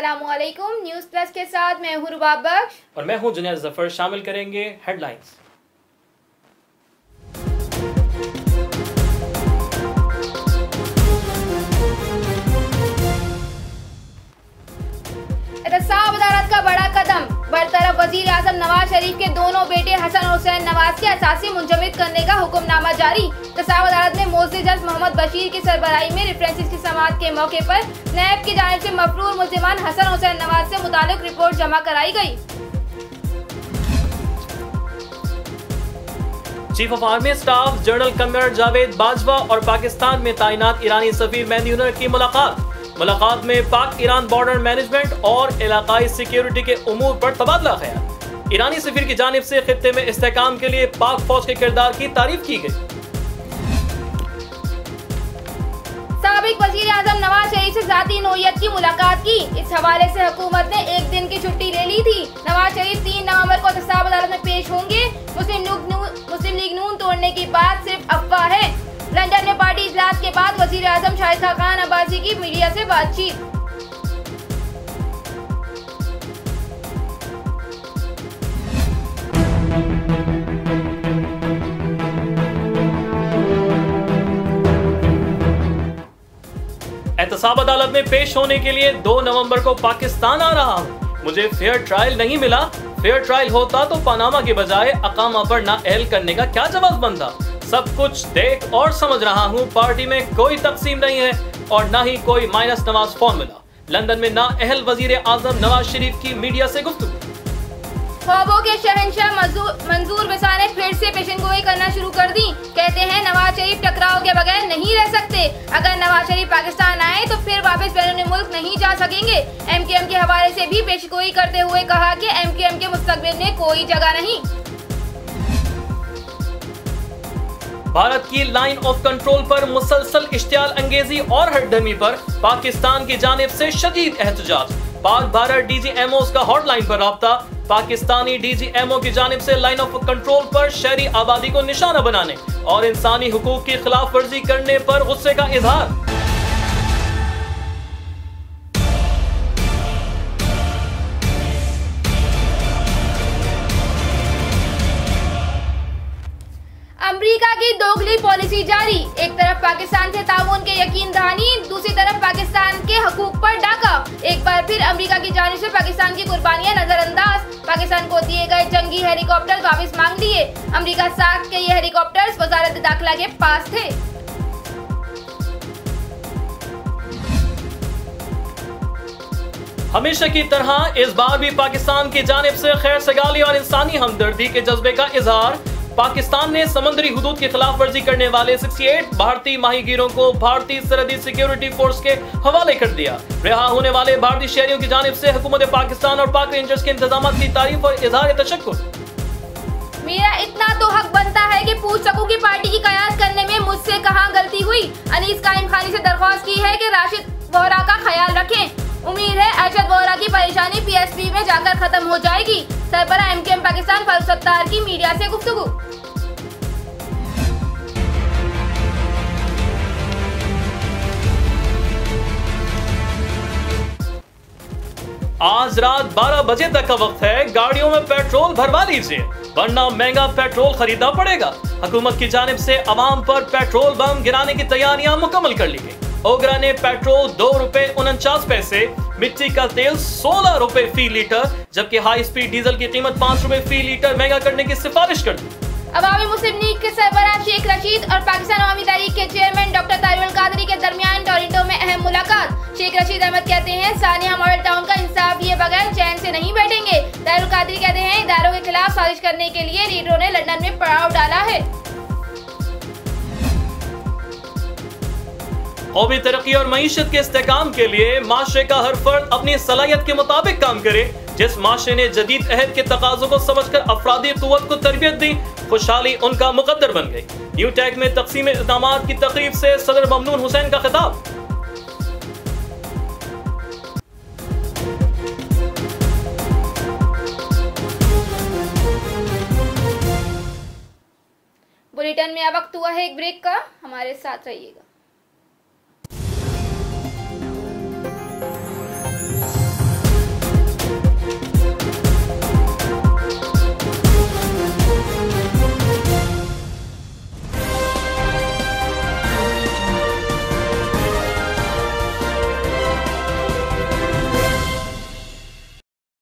السلام علیکم news plus کے ساتھ میں ہوں رباب بخش۔ اور میں ہوں جنید ظفر شامل کریں گے ہیڈ لائنز احتساب عدالت کا بڑا قدم۔ برطرف وزیر اعظم نواز شریف کے دونوں بیٹے حسن حسین نواز کے اساسی منجمد کرنے کا حکم نامہ جاری۔ احتساب عدالت میں موزی جج محمد بشیر کی سربراہی میں ریفرنسز کی سماعت کے موقع پر نیب کی جانب سے مفرور ملزمان حسن حسین نواز سے متعلق رپورٹ جمع کرائی گئی۔ Chief of army staff general Qamar Javed Bajwa اور پاکستان میں تعینات، ایرانی سفیر مہندی ہنر کی ملاقات۔ ملاقات میں پاک ایران بارڈر مینجمنٹ اور علاقائی سیکیورٹی کے امور پر تبادلہ خیال۔ ایرانی سفیر کی جانب سے خطے میں استحکام کے لیے پاک فوج کے کردار کی تعریف کی گئی۔ سابق وزیر اعظم نواز شریف سے ذاتی نوعیت کی ملاقات کی۔ اس حوالے سے حکومت نے ایک دن کی چھٹی لے لی تھی۔ نواز شریف تین نومبر کو احتساب عدالت میں پیش ہوں گے۔ مسلم لیگ نون توڑنے کی بات صرف افواہ ہے لندن میں پارٹی اجلاس کے بعد وزیر اعظم شاہد خان عباسی کی میڈیا سے بات چیت۔ احتساب عدالت میں پیش ہونے کے لیے دو نومبر کو پاکستان آ رہا ہوں۔ مجھے فیئر ٹرائل نہیں ملا۔ فیئر ٹرائل ہوتا تو پاناما کے بجائے اقامہ پر نہ اہل کرنے کا کیا جواز بنتا سب کچھ دیکھ اور سمجھ رہا ہوں، پارٹی میں کوئی تقسیم نہیں ہے اور نہ ہی کوئی مائنس نواز فون ملا لندن میں نا اہل وزیر اعظم نواز شریف کی میڈیا سے گفتگو۔ خوابوں کے شہنشاہ منظور بسا نے پھر سے پیشن گوئی کرنا شروع کر دی کہتے ہیں، نواز شریف ٹکراؤ کے بغیر نہیں رہ سکتے۔ اگر نواز شریف پاکستان آئے تو پھر واپس بیرون ملک نہیں جا سکیں گے۔ ایم کیو ایم کے حوالے سے بھی پیش گوئی کرتے ہوئے کہا کہ ایم کیو ایم کے مستقبل میں کوئی جگہ نہیں۔ بھارت کی لائن آف کنٹرول پر مسلسل اشتعال انگیزی اور ہڈمی پر پاکستان کی جانب سے شدید احتجاج۔ Pak Bharat D G M Os کا ہاٹ لائن پر رابطہ۔ Pakistani D G M O کی جانب سے لائن آف کنٹرول پر شہری آبادی کو نشانہ بنانے اور انسانی حقوق کی خلاف ورزی کرنے پر غصے کا اظہار۔ کی پالیسی جاری۔ ایک طرف پاکستان سے تعاون کے یقین دہانی، دوسری طرف پاکستان کے حقوق پر ڈاکہ۔ ایک بار پھر امریکہ کی جانب سے پاکستان کی قربانیاں نظر انداز پاکستان کو دیے گئے جنگی ہیلی کاپٹر واپس مانگ لیے۔ امریکہ ساکھ کے یہ ہیلی کاپٹر وزارت داخلہ کے پاس تھے۔ ہمیشہ کی طرح اس بار بھی پاکستان کی جانب سے خیر سگالی اور انسانی ہمدردی کے جذبے کا اظہار پاکستان نے سمندری حدود کی خلاف ورزی کرنے والے 68 بھارتی ماہی گیروں کو بھارتی سرحدی سیکیورٹی فورس کے حوالے کر دیا۔ رہا ہونے والے بھارتی شہریوں کی جانب سے حکومت پاکستان اور پاک رینجرز کے انتظامات کی تعریف اور اظہار تشکر۔ میرا اتنا تو حق بنتا ہے کہ پوچھ سکوں کہ پارٹی کی قیاس کرنے میں مجھ سے کہاں غلطی ہوئی۔ انیس قائم خانی سے درخواست کی ہے کہ راشد بورا کا خیال رکھیں۔ امید ہے ارشد بورا کی پریشانی پی ایس پی میں جا کر ختم ہو جائے گی۔ سربراہ ایم کے ایم پاکستان فاروق ستار کی میڈیا سے گفتگو۔ آج رات بارہ بجے تک کا وقت ہے۔ گاڑیوں میں پیٹرول بھروا لیجیے، ورنہ مہنگا پیٹرول خریدنا پڑے گا۔ حکومت کی جانب سے عوام پر پیٹرول بم گرانے کی تیاریاں مکمل کر لی گئی اوگرا نے پیٹرول دو روپے انچاس پیسے، مٹی کا تیل سولہ روپے فی لیٹر، جبکہ ہائی سپیڈ ڈیزل کی قیمت پانچ روپے فی لیٹر مہنگا کرنے کی سفارش کر دی۔ عوامی مسلم لیگ کے سربراہ شیخ رشید اور پاکستان عوامی تاریخ کے چیئرمین ڈاکٹر تارول القادری کے درمیان ٹورنٹو میں اہم ملاقات۔ شیخ رشید احمد کہتے ہیں، ثانیہ اداروں سازش کرنے کے لیے لیڈروں نے لندن میں پڑاؤ ڈالا ہے۔ قومی ترقی اور معیشت کے استحکام کے لیے معاشرے کا ہر فرد اپنی صلاحیت کے مطابق کام کرے، جس معاشرے نے جدید عہد کے تقاضوں کو سمجھ کر افرادی قوت کو تربیت دی، خوشحالی ان کا مقدر بن گئی۔ نیو ٹیک میں تقسیم اقدامات کی تقریب سے صدر ممنون حسین کا خطاب۔ بلیٹن میں اب وقت ہوا ہے ایک بریک کا ہمارے ساتھ رہیے گا۔